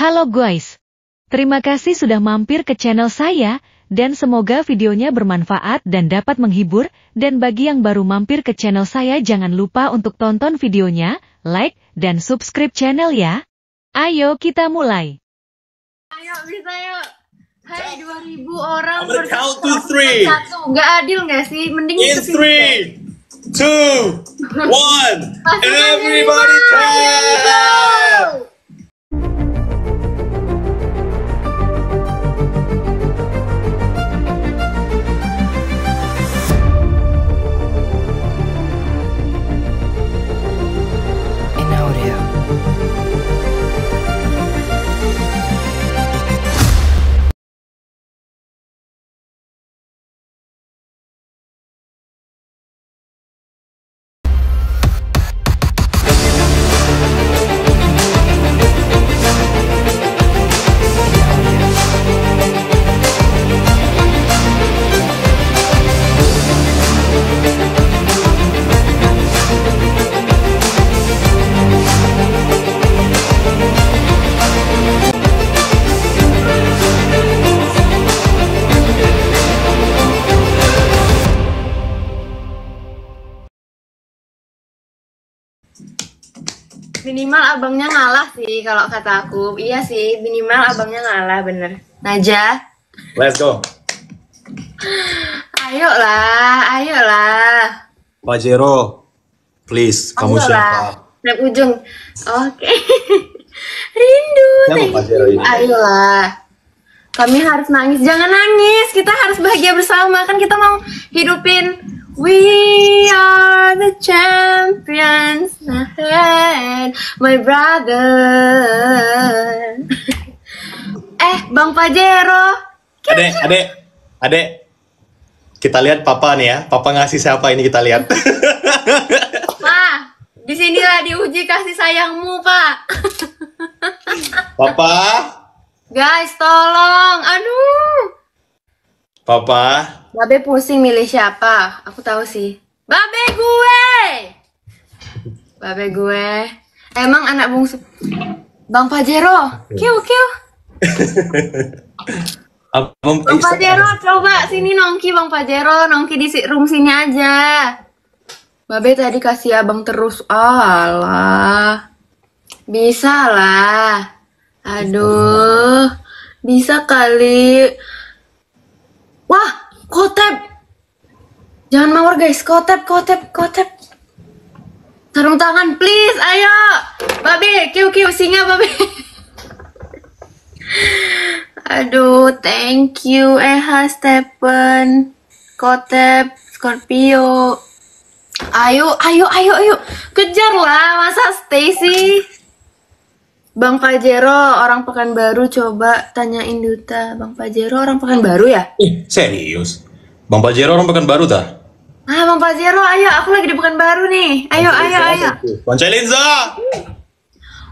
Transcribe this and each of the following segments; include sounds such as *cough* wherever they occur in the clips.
Halo guys. Terima kasih sudah mampir ke channel saya, dan semoga videonya bermanfaat dan dapat menghibur, dan bagi yang baru mampir ke channel saya jangan lupa untuk tonton videonya, like, dan subscribe channel ya. Ayo kita mulai. Ayo bisa yuk. Hai 2000 orang count 101. three. Nggak adil nggak sih? Mending In itu sih. three, two, one, *laughs* Pasukan everybody lima, Minimal abangnya ngalah sih kalau kata aku. Iya sih, minimal abangnya ngalah bener. Najah, Let's go. ayolah, ayolah. Pajero, please, kamu Ayolah. siapa? Ujung. Oke. *laughs* Rindu. You. Pajero ini? Ayolah. Kami harus nangis. Jangan nangis. Kita harus bahagia bersama. Kan kita mau hidupin We are the champions ahead, my brother. *laughs* eh, Bang Pajero. Adek, adek, adek. Kita lihat papa nih ya. Papa ngasih siapa ini kita lihat. *laughs* Pak, di sinilah diuji kasih sayangmu, Pak. papa, Guys, tolong. Aduh. Papa. Babe pusing milih siapa? Aku tahu sih. Babe gue. Babe gue. Emang anak bungsu. Bang Pajero. Kiu kiu. *laughs* Abang, Bang Pajero coba sini nongki Bang Pajero. Nongki di room sini aja. Babe tadi kasih abang terus. Alah. Bisa lah. Aduh. Bisa kali. Wah, kotep. Jangan mawar guys, kotep, kotep, kotep. Sarung tangan, please, ayo. Babe, kiu kiu singa babe. *laughs* Aduh, thank you Eha Stephen, Kotep, Scorpio. Ayo, ayo, ayo, ayo. Kejar lah, masa sih? Bang Pajero, orang Pekanbaru coba tanyain Duta. Bang Pajero orang Pekanbaru ya? Ih, serius? Bang Pajero orang pekan baru dah? Ah, Bang Pajero, ayo, aku lagi di Pekanbaru nih. Ayo, ayo, ayo. Konca Linza!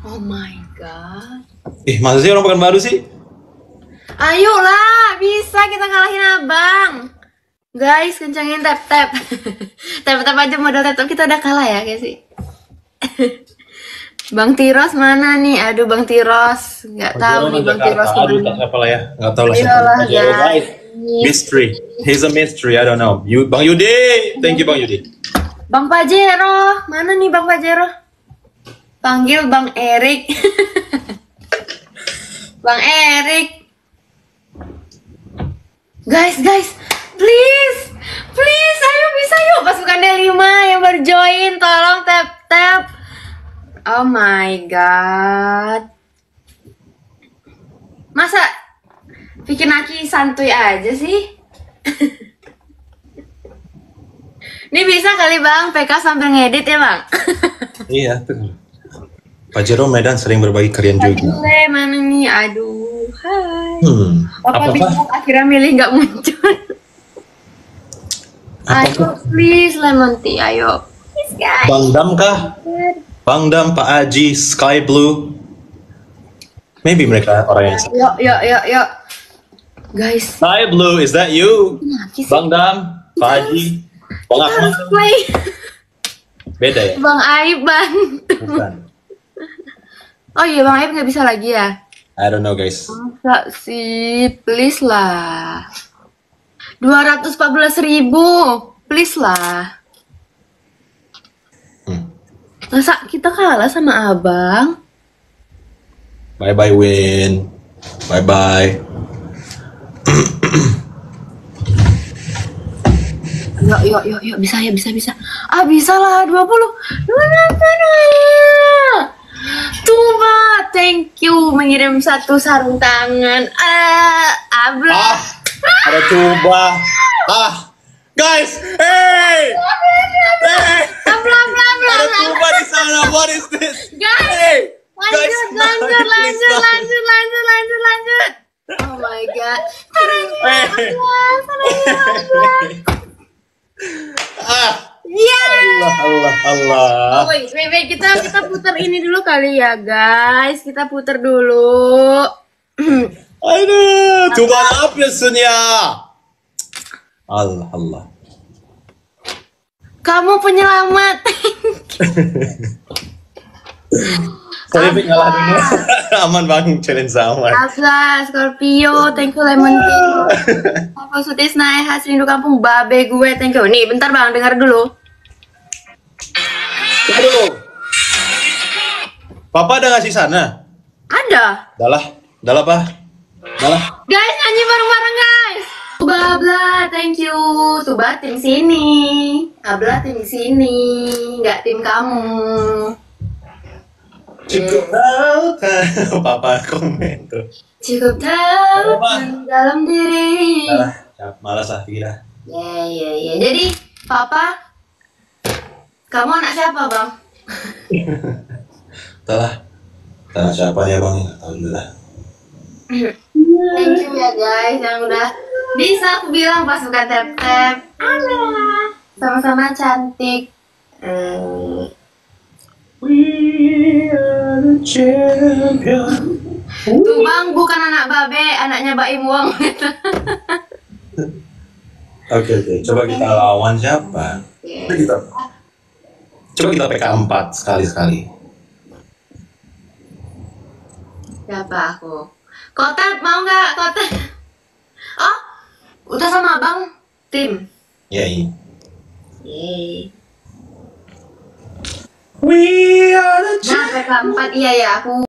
Oh my god. Ih, masa sih orang pekan baru sih? Ayolah, bisa kita ngalahin abang. Guys, kencangin tap *laughs* tap. tap tap aja modal tap tap kita udah kalah ya, guys sih. *laughs* Bang Tiros mana nih? Aduh, Bang Tiros, nggak tahu nih Bang Tiros Aduh, ke mana. siapa lah ya? Nggak tahu lah siapa. Iyalah, guys. Mystery. He's a mystery. I don't know. You, Bang Yudi. Thank you, Bang Yudi. Bang Pajero, mana nih Bang Pajero? Panggil Bang Erik. *laughs* Bang Erik. Guys, guys, please, please, ayo bisa yuk pasukan D5 yang baru join, tolong tap tap. Oh my god. Masa bikin Aki santuy aja sih? *laughs* Ini bisa kali bang, PK sambil ngedit ya bang? *laughs* Iya, tuh. Pajero Medan sering berbagi kalian juga. Gue mana nih? Aduh, hai. Hmm. Apa Apa bisa akhirnya milih nggak muncul? Ayo, please lemon tea, ayo. Please guys. Bang Dam kah? Bang Dam, Pak Aji, Sky Blue. Maybe mereka orang yang sama. Yuk, yuk, yuk, yuk. Guys, Sky Blue, is that you? kenapa sih? Bang Dam, Pak Aji, Bang Ahmad. Beda ya? Bang Aib bantu. Bukan. Oh iya Bang Aib nggak bisa lagi ya? I don't know guys. Masa sih, please lah. 214 ribu, please lah. Masa kita kalah sama abang? Bye bye Win. Bye bye. Yuk, yuk, yuk, yuk, bisa ya, bisa, bisa. Ah, bisa lah, 20. Tuba, thank you mengirim satu sarung tangan. Ah, abla. Ah, ada coba. Ah, guys, hey, hey, ada coba di sana. What is this? Guys, Hey, lanjut, guys, lanjut, please lanjut, lanjut, lanjut, lanjut, lanjut. Oh my god. Hey. Ah, Iya. Allah, Allah, Allah. Oh, wait, wait, wait, kita kita putar ini dulu kali ya, guys. Kita putar dulu. Aduh, coba apa ya Sunya? Allah, Allah. Kamu penyelamat. Fik ngalah dulu. Aman bang, challenge aman. Abla, Scorpio, thank you Lemon Tea. Apa Sutis naik khas rindu kampung babe gue, thank you. Nih, bentar bang, dengar dulu. Tunggu dulu. Papa ada ngasih sana? Ada. Dalah, dalah apa? Dalah. Guys, nyanyi bareng-bareng guys. Babla, thank you. Tuba tim sini. Abla tim sini, nggak tim kamu. Cukup tahu kan? *laughs* Papa komen tuh. Cukup tahu di dalam diri. Dalah, ya, malas lah pikir dah. Ya, ya, ya. Jadi, Papa, kamu anak siapa, Bang? *laughs* Dalah. Tanah siapa ya bang? Nggak tahu juga lah. *laughs* Thank you ya guys yang udah bisa aku bilang pas bukan tap tap. Ada. Sama-sama cantik. Hmm. We are the champion. Tuh bang bukan anak babe, anaknya Baim Wong. *laughs* Oke oke, coba kita lawan siapa? Coba kita, coba kita PK 4 sekali sekali. Siapa aku? Kota mau nggak kota? Udah sama abang tim. Ya ini. Yeay. We are the Nah, PK 4 iya ya aku